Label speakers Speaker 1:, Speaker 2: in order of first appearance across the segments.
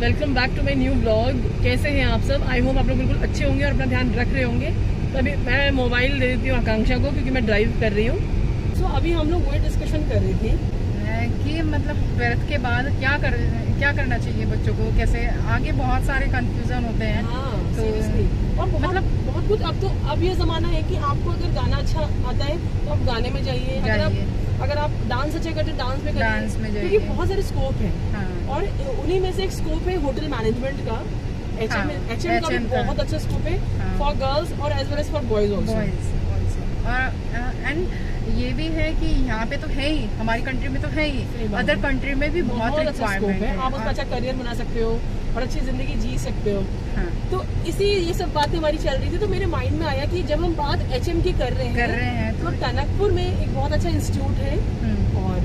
Speaker 1: Welcome back to my new blog कैसे हैं आप सब? आई होप आप लोग बिल्कुल अच्छे होंगे और अपना ध्यान रख रहे होंगे। तो अभी मैं मोबाइल दे देती हूँ आकांक्षा को क्योंकि मैं ड्राइव कर रही हूँ। सो so, अभी हम लोग वही डिस्कशन कर रही थी।
Speaker 2: कि मतलब ट्वेल्थ के बाद क्या कर क्या करना चाहिए बच्चों को? कैसे? आगे बहुत सारे कंफ्यूजन होते हैं।
Speaker 1: हाँ,
Speaker 2: तो
Speaker 1: और बहुत, मतलब बहुत कुछ अब तो अब ये जमाना है कि आपको अगर गाना अच्छा आता है तो आप गाने में जाइए। अगर आप अगर आप डांस अच्छा करते डांस में
Speaker 2: डांस में
Speaker 1: क्योंकि बहुत सारे स्कोप है।
Speaker 2: हाँ।
Speaker 1: और उन्हीं में से एक स्कोप है होटल मैनेजमेंट का। एच एम एच एम का भी बहुत अच्छा स्कोप है फॉर गर्ल्स और as well as for boys
Speaker 2: और एंड ये भी है कि यहाँ पे तो है ही हमारी कंट्री में तो है ही। अदर कंट्री में भी बहुत, बहुत अच्छा स्कोप
Speaker 1: है। आप उसका अच्छा करियर बना सकते हो। और अच्छी ज़िंदगी जी सकते हो। हाँ। तो इसी ये सब बातें हमारी चल रही थी तो मेरे माइंड में आया कि जब हम बात एच की कर रहे हैं
Speaker 2: कर रहे हैं
Speaker 1: तो टनकपुर में एक बहुत अच्छा इंस्टीट्यूट है हम्म। और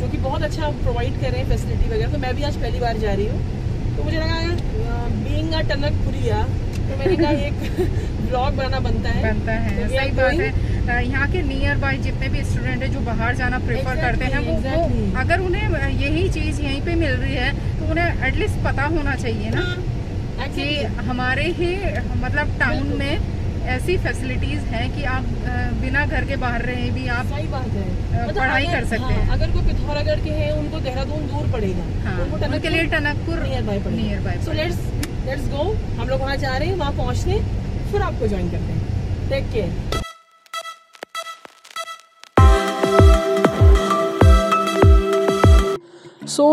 Speaker 1: जो कि बहुत अच्छा प्रोवाइड कर रहे हैं फैसिलिटी वगैरह। तो मैं भी आज पहली बार जा रही हूँ। तो मुझे लगा बींग अ टनकपुरिया तो मैंने कहा एक ब्लॉग बनाना बनता है।
Speaker 2: बनता है। तो सही बात है। यहाँ के नियर बाय जितने भी स्टूडेंट है जो बाहर जाना प्रेफर exactly, करते हैं वो, exactly. वो अगर उन्हें यही चीज़ यहीं पे मिल रही है तो उन्हें एटलीस्ट पता होना चाहिए ना हाँ, कि हमारे ही मतलब टाउन में ऐसी फैसिलिटीज़ हैं कि आप बिना घर के बाहर रहे भी आप
Speaker 1: सही बात है.
Speaker 2: मतलब पढ़ाई कर सकते हैं
Speaker 1: हाँ, अगर कोई पिथौरागढ़ के हैं उनको देहरादून दूर पड़ेगा.
Speaker 2: हाँ, उनके लिए Tanakpur
Speaker 1: nearby
Speaker 2: nearby
Speaker 1: so let's let's go हम लोग वहाँ जा रहे हैं वहाँ पहुँचने फिर आपको ज्वाइन करते हैं. टेक केयर सो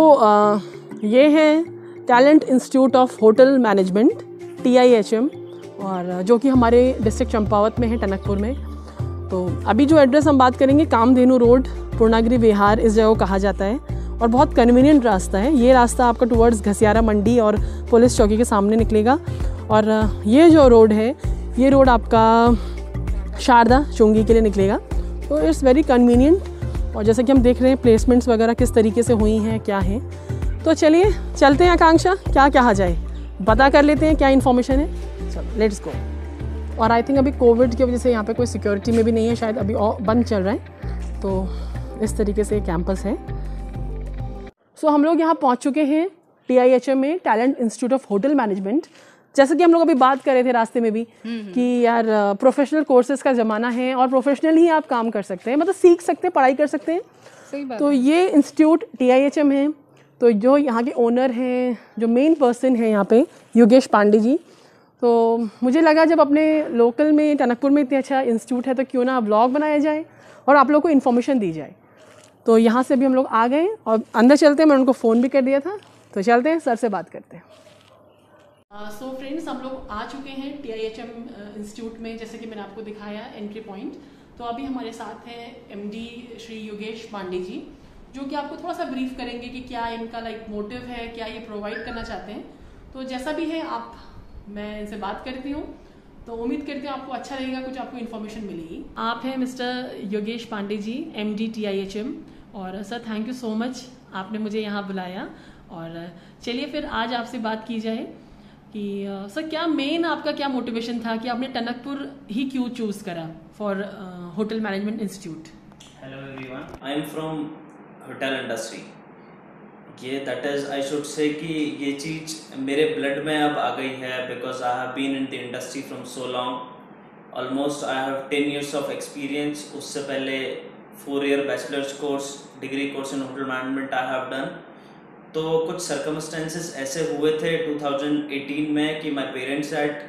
Speaker 1: ये है talent institute of hotel management T I H M और जो कि हमारे डिस्ट्रिक्ट चंपावत में है, टनकपुर में। तो अभी जो एड्रेस हम बात करेंगे, कामधेनु रोड, पूर्णागिरी विहार, इस जगह को कहा जाता है। और बहुत कन्वीनियंट रास्ता है। ये रास्ता आपका टुवर्ड्स घसियारा मंडी और पुलिस चौकी के सामने निकलेगा। और ये जो रोड है, ये रोड आपका शारदा चुंगी के लिए निकलेगा। तो इट्स वेरी कन्वीनियंट और जैसे कि हम देख रहे हैं प्लेसमेंट्स वगैरह किस तरीके से हुई हैं क्या हैं। तो चलिए चलते हैं आकांक्षा क्या कहा जाए। पता कर लेते हैं क्या इन्फॉर्मेशन है। चलो लेट्स गो और आई थिंक अभी कोविड की वजह से यहाँ पे कोई सिक्योरिटी में भी नहीं है शायद अभी और बंद चल रहा है। तो इस तरीके से कैंपस है। सो so, हम लोग यहाँ पहुँच चुके हैं टी आई एच में talent institute of hotel management जैसे कि हम लोग अभी बात कर रहे थे रास्ते में भी हम्म, हम्म। कि यार प्रोफेशनल कोर्सेज का ज़माना है और प्रोफेशनल ही आप काम कर सकते हैं। मतलब सीख सकते हैं पढ़ाई कर सकते हैं।
Speaker 2: सही बात
Speaker 1: तो ये institute T I H M है। तो जो यहाँ के ओनर हैं जो मेन पर्सन है यहाँ पे योगेश पांडे जी तो मुझे लगा जब अपने लोकल में टनकपुर में इतना अच्छा इंस्टीट्यूट है तो क्यों ना ब्लॉग बनाया जाए और आप लोग को इन्फॉर्मेशन दी जाए। तो यहाँ से भी हम लोग आ गए और अंदर चलते हैं। मैं उनको फ़ोन भी कर दिया था। तो चलते हैं सर से बात करते हैं। सो uh, फ्रेंड्स so हम लोग आ चुके हैं T I H M institute में जैसे कि मैंने आपको दिखाया एंट्री पॉइंट तो अभी हमारे साथ हैं एम डी श्री योगेश पांडे जी जो कि आपको थोड़ा सा ब्रीफ करेंगे कि क्या इनका लाइक like, मोटिव है क्या ये प्रोवाइड करना चाहते हैं. तो जैसा भी है आप मैं इनसे बात करती हूँ. तो उम्मीद करती हूँ आपको अच्छा रहेगा कुछ आपको इन्फॉर्मेशन मिलेगी. आप हैं mister Yogesh Pandey ji M D T I H M और sir thank you so much आपने मुझे यहाँ बुलाया. और चलिए फिर आज आपसे बात की जाए. कि सर क्या मेन आपका क्या मोटिवेशन था कि आपने टनकपुर ही क्यों चूज़ करा for hotel management institute
Speaker 3: hello everyone I am from hotel industry ये that is I should say कि ये चीज़ मेरे ब्लड में अब आ गई है because I have been in the industry from so long almost I have ten years of experience उससे पहले four year bachelors course degree course in hotel management I have done तो कुछ सर्कमस्टेंसेस ऐसे हुए थे 2018 में कि माय पेरेंट्स एट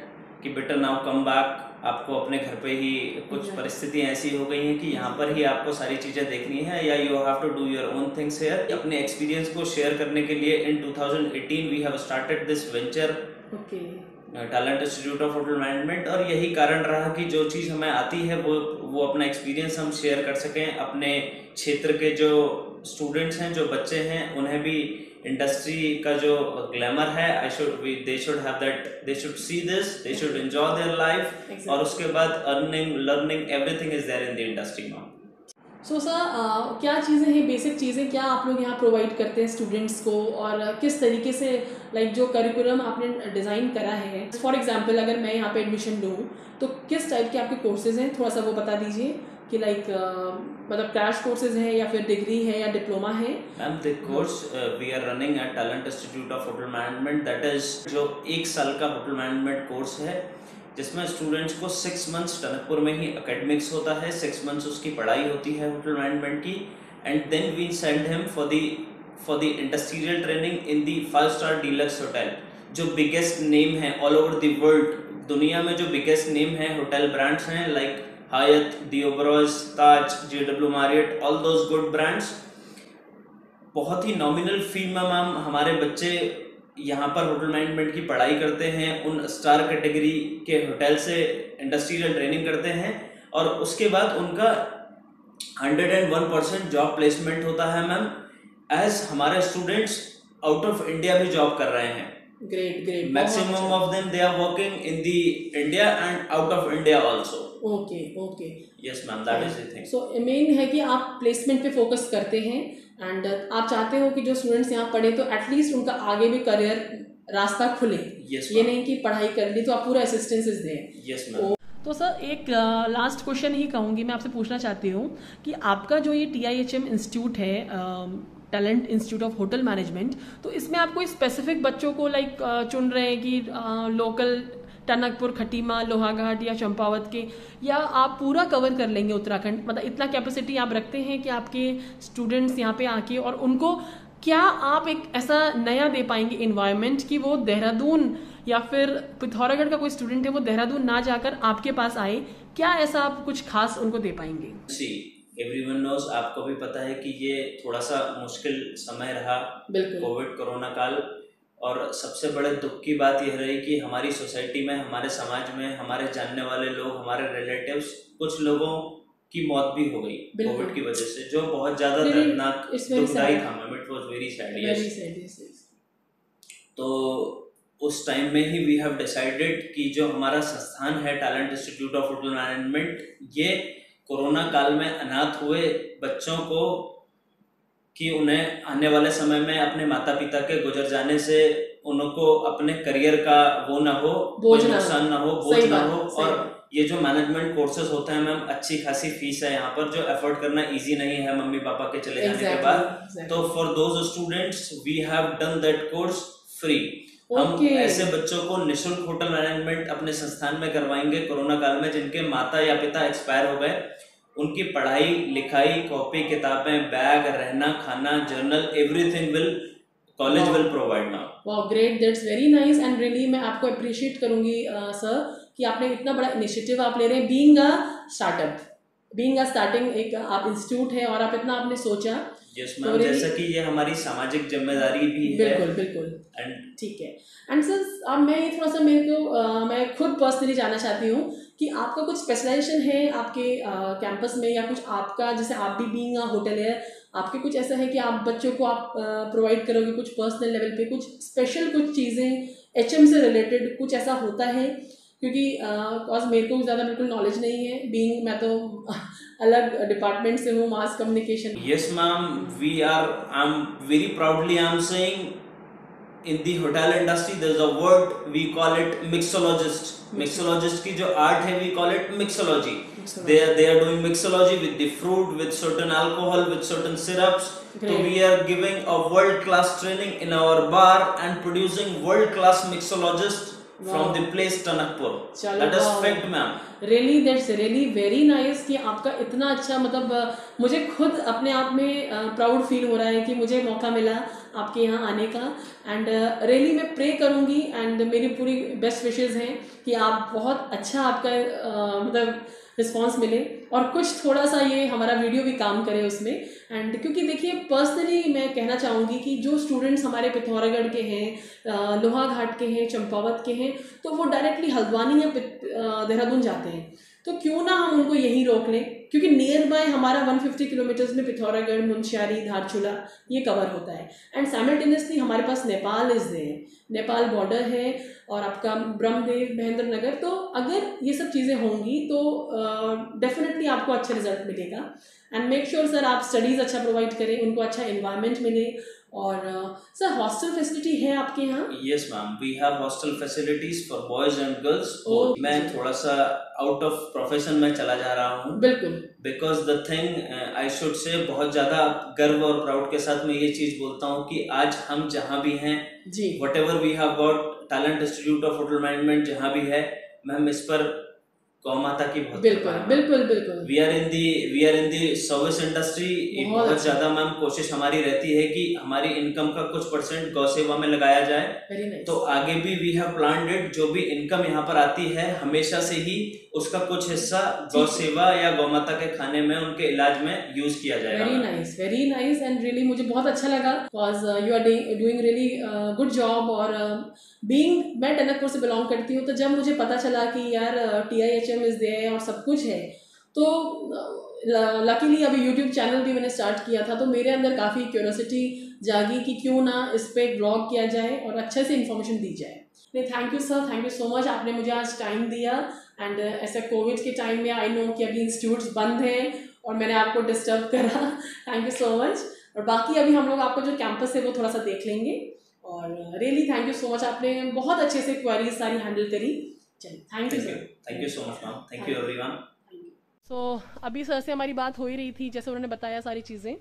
Speaker 3: कि बेटर नाउ कम बैक आपको अपने घर पे ही कुछ परिस्थितियाँ ऐसी हो गई हैं कि यहाँ पर ही आपको सारी चीज़ें देखनी है या you have to do your own things here अपने एक्सपीरियंस को शेयर करने के लिए in 2018 we have started this venture talent institute of hotel management और यही कारण रहा कि जो चीज़ हमें आती है वो वो अपना एक्सपीरियंस हम शेयर कर सकें। अपने क्षेत्र के जो स्टूडेंट्स हैं जो बच्चे हैं उन्हें भी इंडस्ट्री का जो ग्लैमर है I should they should have that they should see this they should enjoy their life और उसके बाद earning learning everything is there in the industry now
Speaker 1: so sir क्या चीज़ें हैं बेसिक चीज़ें क्या आप लोग यहाँ प्रोवाइड करते हैं स्टूडेंट्स को और किस तरीके से लाइक like, जो करिकुलम आपने डिज़ाइन करा है? फॉर एग्जांपल अगर मैं यहाँ पे एडमिशन लूँ तो किस टाइप के आपके कोर्सेज हैं? थोड़ा सा वो बता दीजिए। कि लाइक मतलब क्रैश कोर्सेज हैं या फिर डिग्री है या डिप्लोमा है।
Speaker 3: Ma'am the course we are running at talent institute of hotel management that is जो एक साल का होटल मैनेजमेंट कोर्स है, जिसमें स्टूडेंट्स को सिक्स मंथ्स टनकपुर में ही अकेडमिक्स होता है सिक्स मंथ्स उसकी पढ़ाई होती है होटल मैनेजमेंट की and then we send him for the for the industrial training in the five star deluxe hotel जो बिगेस्ट नेम है ऑल ओवर द वर्ल्ड दुनिया में जो बिगेस्ट नेम है होटल ब्रांड्स हैं like Hyatt दियोबरोज Taj J W Marriott all those good brands बहुत ही nominal fee में मैम हमारे बच्चे यहाँ पर होटल मैनेजमेंट की पढ़ाई करते हैं उन स्टार कैटेगरी के होटल से इंडस्ट्रियल ट्रेनिंग करते हैं और उसके बाद उनका hundred and one percent job placement होता है मैम एज हमारे स्टूडेंट्स आउट ऑफ़ इंडिया भी जॉब कर रहे हैं.
Speaker 1: Great great
Speaker 3: maximum of them they are working in the india and out of india also.
Speaker 1: Okay okay.
Speaker 3: Yes ma'am that is the thing.
Speaker 1: So main है कि आप placement पे focus करते हैं एंड आप चाहते हो कि जो स्टूडेंट्स यहाँ पढ़े तो एटलीस्ट उनका आगे भी करियर रास्ता खुले।
Speaker 3: Yes
Speaker 1: ये नहीं कि पढ़ाई कर ली तो आप पूरा असिस्टेंसेस दें।
Speaker 3: Yes ma'am.
Speaker 1: तो सर एक लास्ट क्वेश्चन ही कहूँगी मैं आपसे पूछना चाहती हूँ कि आपका जो ये T I H M institute है talent institute of hotel management तो इसमें आप कोई स्पेसिफिक बच्चों को लाइक चुन रहे हैं कि लोकल टनकपुर खटीमा लोहाघाट या चंपावत के या आप पूरा कवर कर लेंगे उत्तराखंड। मतलब इतना कैपेसिटी आप रखते हैं कि आपके स्टूडेंट्स यहाँ पे आके और उनको क्या आप एक ऐसा नया दे पाएँगे इन्वायरमेंट कि वो देहरादून या फिर पिथौरागढ़ का कोई स्टूडेंट है वो देहरादून ना जाकर आपके पास आए क्या ऐसा आप कुछ खास उनको दे पाएँगे?
Speaker 3: See everyone knows आपको भी पता है कि ये थोड़ा सा मुश्किल समय रहा कोविड कोरोना काल। और सबसे बड़े दुख की बात यह रही कि हमारी सोसाइटी में हमारे समाज में हमारे जानने वाले लोग हमारे रिलेटिव्स कुछ लोगों की मौत भी हो गई कोविड की वजह से जो बहुत ज़्यादा दर्दनाक दुखदाई था ma'am. It was very sad. तो उस टाइम में ही वी हैव डिसाइडेड कि जो हमारा संस्थान है talent institute of hotel management ये कोरोना काल में अनाथ हुए बच्चों को कि उन्हें आने वाले समय में अपने माता पिता के गुजर जाने से उनको अपने करियर का वो ना हो
Speaker 1: बोझ।
Speaker 3: नुकसान ना हो बोझ ना हो। और ये जो मैनेजमेंट कोर्सेज होते हैं मैम अच्छी खासी फ़ीस है यहाँ पर जो अफोर्ड करना इजी नहीं है मम्मी पापा के चले जाने के बाद।
Speaker 1: exactly.
Speaker 3: तो for those students we have done that course free हम ऐसे बच्चों को निशुल्क होटल मैनेजमेंट अपने संस्थान में करवाएँगे कोरोना काल में जिनके माता या पिता एक्सपायर हो गए। उनकी पढ़ाई लिखाई कॉपी किताबें बैग रहना खाना journal everything will college will provide now
Speaker 1: वाह great that's very nice and really मैं आपको अप्रिशिएट करूँगी सर कि आपने इतना बड़ा इनिशिएटिव आप ले रहे हैं. Being a startup being a starting एक आप इंस्टीट्यूट है और आप इतना आपने सोचा.
Speaker 3: यस
Speaker 1: तो
Speaker 3: मैम जैसा कि ये हमारी सामाजिक ज़िम्मेदारी भी है
Speaker 1: बिल्कुल बिल्कुल.
Speaker 3: एंड
Speaker 1: ठीक है. एंड सर अब मैं ये थोड़ा सा मेरे को मैं खुद पर्सनली जानना चाहती हूँ. कि आपका कुछ स्पेशलाइजेशन है आपके कैंपस में या कुछ आपका जैसे आप भी बीइंग अ होटलियर आपके कुछ ऐसा है कि आप बच्चों को आप प्रोवाइड करोगे कुछ पर्सनल लेवल पे कुछ स्पेशल कुछ चीज़ें एचएम से रिलेटेड कुछ ऐसा होता है क्योंकि बिकॉज़ मेरे को ज़्यादा बिल्कुल नॉलेज नहीं है बीइंग मैं तो अलग डिपार्टमेंट से हूँ mass communication
Speaker 3: Yes, ma'am. We are. Very proudly I am saying, in the hotel industry there's a word we call it mixologist. Mixologist ki jo art hai we call it mixology, they are, they are doing mixology with the fruit with certain alcohol with certain syrups.
Speaker 1: Great.
Speaker 3: so we are giving a world class training in our bar and producing world class mixologists
Speaker 1: Wow.
Speaker 3: from the place Tanakpur.
Speaker 1: Is
Speaker 3: fact, ma'am.
Speaker 1: Really that's really very nice कि आपका इतना अच्छा मतलब मुझे खुद अपने आप में प्राउड फील हो रहा है कि मुझे मौका मिला आपके यहाँ आने का एंड रियली मैं प्रे करूँगी एंड मेरी पूरी बेस्ट विशेज़ हैं कि आप बहुत अच्छा आपका मतलब रिस्पॉन्स मिले और कुछ थोड़ा सा ये हमारा वीडियो भी काम करे उसमें। एंड क्योंकि देखिए पर्सनली मैं कहना चाहूँगी कि जो स्टूडेंट्स हमारे पिथौरागढ़ के हैं लोहा लोहाघाट के हैं, चंपावत के हैं तो वो डायरेक्टली हल्द्वानी या देहरादून जाते हैं। तो क्यों ना हम उनको यहीं रोक लें? क्योंकि नियर बाय हमारा 150 किलोमीटर्स में पिथौरागढ़ मुंशियारी धारचूला ये कवर होता है। एंड साइमल्टेनियसली हमारे पास Nepal is there Nepal border है और आपका ब्रह्मदेव महेंद्र नगर तो अगर ये सब चीज़ें होंगी तो डेफिनेटली uh, आपको अच्छा रिज़ल्ट मिलेगा। एंड मेक श्योर सर आप स्टडीज़ अच्छा प्रोवाइड करें उनको अच्छा इन्वायरमेंट मिले। और सर हॉस्टल फैसिलिटी है आपके यहाँ?
Speaker 3: Yes ma'am we have hostel facilities for boys and girls
Speaker 1: Okay.
Speaker 3: मैं थोड़ा सा आउट ऑफ़ प्रोफेशन में चला जा रहा हूँ।
Speaker 1: बिल्कुल।
Speaker 3: Because the thing I should say बहुत ज़्यादा गर्व और प्राउड के साथ मैं ये चीज़ बोलता हूँ कि आज हम जहाँ भी हैं
Speaker 1: जी।
Speaker 3: Whatever we have got talent institute of hotel management जहाँ भी है मैम इस पर गौ माता की बहुत
Speaker 1: बिल्कुल बिल्कुल बिल्कुल।
Speaker 3: We are in the we are in the service industry
Speaker 1: बहुत।
Speaker 3: ज़्यादा मैम कोशिश हमारी रहती है कि हमारी इनकम का कुछ परसेंट गौ सेवा में लगाया जाए।
Speaker 1: नाइस
Speaker 3: तो आगे भी वी हैव इट जो भी इनकम यहाँ पर आती है हमेशा से ही उसका कुछ हिस्सा गौ सेवा या गौ माता के खाने में उनके इलाज में यूज़ किया जाएगा।
Speaker 1: Very nice very nice and really मुझे बहुत अच्छा लगा because you are doing really good job और बीइंग मैं टनकपुर से बिलोंग करती हूँ तो जब मुझे पता चला कि यार T I H M is the और सब कुछ है। तो लकीली अभी यूट्यूब चैनल भी मैंने स्टार्ट किया था तो मेरे अंदर काफ़ी क्यूरोसिटी जागी कि क्यों ना इस पर ब्लॉग किया जाए और अच्छे से इन्फॉर्मेशन दी जाए। नहीं thank you sir thank you so much आपने मुझे आज टाइम दिया एंड ऐसे कोविड के टाइम में आई नो कि अभी इंस्टीट्यूट्स बंद हैं और मैंने आपको डिस्टर्ब करा। थैंक यू सो मच और बाकी अभी हम लोग आपका जो कैंपस है वो थोड़ा सा देख लेंगे। और really thank you so much आपने बहुत अच्छे से क्वेरीज सारी हैंडल करी। चलिए thank you sir
Speaker 3: thank you so much ma'am thank you everyone
Speaker 1: so अभी सर से हमारी बात हो ही रही थी जैसे उन्होंने बताया सारी चीज़ें।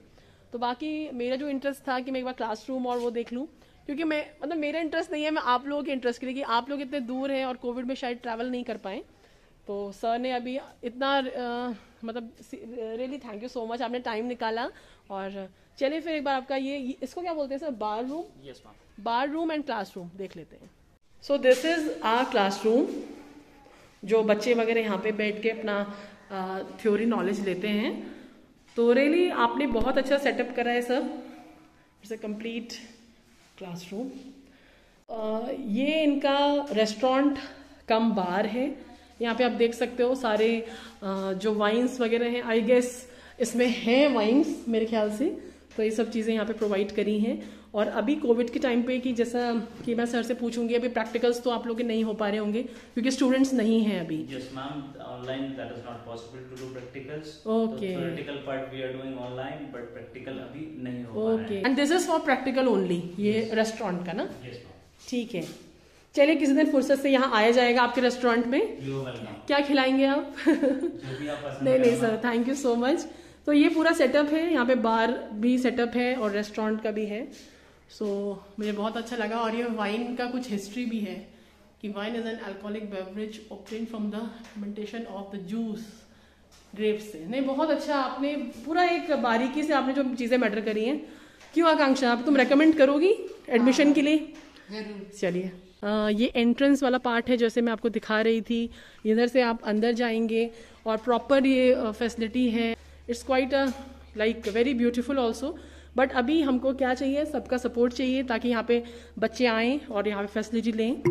Speaker 1: तो बाकी मेरा जो इंटरेस्ट था कि मैं एक बार क्लासरूम और वो देख लूँ क्योंकि मैं मतलब मेरा इंटरेस्ट नहीं है मैं आप लोगों के इंटरेस्ट के लिए कि आप लोग इतने दूर हैं और कोविड में शायद ट्रैवल नहीं कर पाए। तो सर ने अभी इतना अ, मतलब really thank you so much आपने टाइम निकाला। और चलिए फिर एक बार आपका ये इसको क्या बोलते हैं sir bar room
Speaker 3: yes ma'am
Speaker 1: bar room and classroom देख लेते हैं। So this is our classroom जो बच्चे वगैरह यहाँ पे बैठ के अपना थ्योरी नॉलेज लेते हैं। तो रियली आपने बहुत अच्छा सेटअप करा है sir it's a complete classroom ये इनका रेस्टोरेंट कम बार है। यहाँ पे आप देख सकते हो सारे जो वाइन्स वगैरह हैं आई गेस इसमें हैं वाइन्स मेरे ख्याल से। तो ये सब चीज़ें यहाँ पे प्रोवाइड करी हैं। और अभी कोविड के टाइम पे कि जैसा कि मैं सर से पूछूँगी अभी प्रैक्टिकल्स तो आप लोग के नहीं हो पा रहे होंगे क्योंकि स्टूडेंट्स नहीं हैं अभी
Speaker 4: ma'am. Online that is not possible to do practicals.
Speaker 1: Okay.
Speaker 4: The theoretical part we are doing online, but practical अभी नहीं हो पा
Speaker 1: ओके
Speaker 4: रहा
Speaker 1: and this is for practical only ये रेस्टोरेंट का ना. ठीक है चलिए किसी दिन फुर्सत से यहाँ आया जाएगा आपके रेस्टोरेंट में. क्या खिलाएँगे आप नहीं नहीं sir thank you so much तो ये पूरा सेटअप है यहाँ पे बार भी सेटअप है और रेस्टोरेंट का भी है सो so, मुझे बहुत अच्छा लगा और ये वाइन का कुछ हिस्ट्री भी है कि wine is an alcoholic beverage obtained from the fermentation of the juice grapes से। नहीं बहुत अच्छा आपने पूरा एक बारीकी से आपने जो चीज़ें मैटर करी हैं। क्यों आकांक्षा? आप तुम रेकमेंड करोगी एडमिशन के लिए? चलिए। ये एंट्रेंस वाला पार्ट है जैसे मैं आपको दिखा रही थी। इधर से आप अंदर जाएँगे और प्रॉपर ये फैसिलिटी है। It's quite a like very beautiful also but अभी हमको क्या चाहिए? सबका सपोर्ट चाहिए ताकि यहाँ पे बच्चे आएँ और यहाँ पे फैसिलिटी लें।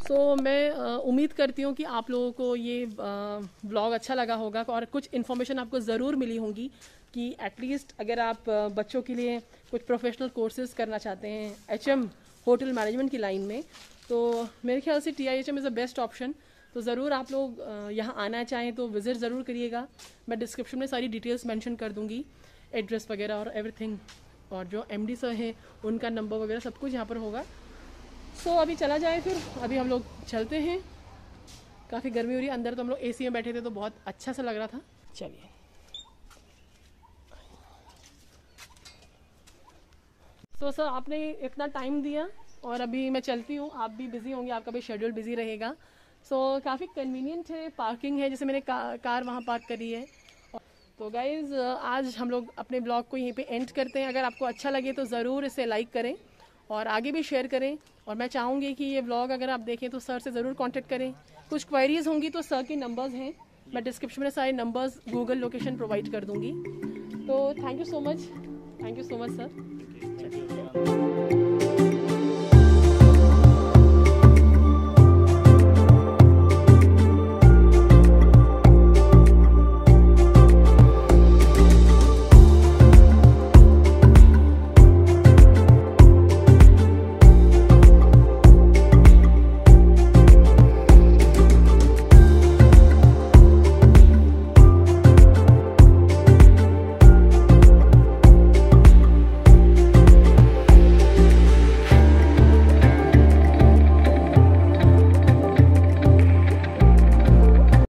Speaker 1: सो मैं उम्मीद करती हूँ कि आप लोगों को ये ब्लॉग अच्छा लगा होगा और कुछ इन्फॉर्मेशन आपको ज़रूर मिली होंगी कि एटलीस्ट अगर आप बच्चों के लिए कुछ प्रोफेशनल कोर्सेज करना चाहते हैं एचएम होटल मैनेजमेंट की लाइन में। तो मेरे ख्याल से T I H M is the best option तो ज़रूर आप लोग यहाँ आना चाहें तो विज़िट ज़रूर करिएगा। मैं डिस्क्रिप्शन में सारी डिटेल्स मेंशन कर दूँगी। एड्रेस वगैरह और एवरीथिंग और जो एम डी सर हैं उनका नंबर वगैरह सब कुछ यहाँ पर होगा। सो so, अभी चला जाए फिर। अभी हम लोग चलते हैं। काफ़ी गर्मी हो रही है। अंदर तो हम लोग एसी में बैठे थे तो बहुत अच्छा सा लग रहा था। चलिए। सो सर आपने इतना टाइम दिया और अभी मैं चलती हूँ। आप भी बिज़ी होंगे आपका भी शेड्यूल बिज़ी रहेगा। सो so, काफ़ी कन्वीनियंट है पार्किंग है जैसे मैंने का, कार वहाँ पार्क करी है। तो गाइज़ आज हम लोग अपने ब्लॉग को यहीं पे एंड करते हैं। अगर आपको अच्छा लगे तो ज़रूर इसे लाइक करें और आगे भी शेयर करें। और मैं चाहूँगी कि ये ब्लॉग अगर आप देखें तो सर से ज़रूर कांटेक्ट करें। कुछ क्वेरीज होंगी तो सर के नंबर्स हैं। मैं डिस्क्रिप्शन में सारे नंबर्स गूगल लोकेशन प्रोवाइड कर दूँगी। तो thank you so much thank you so much sir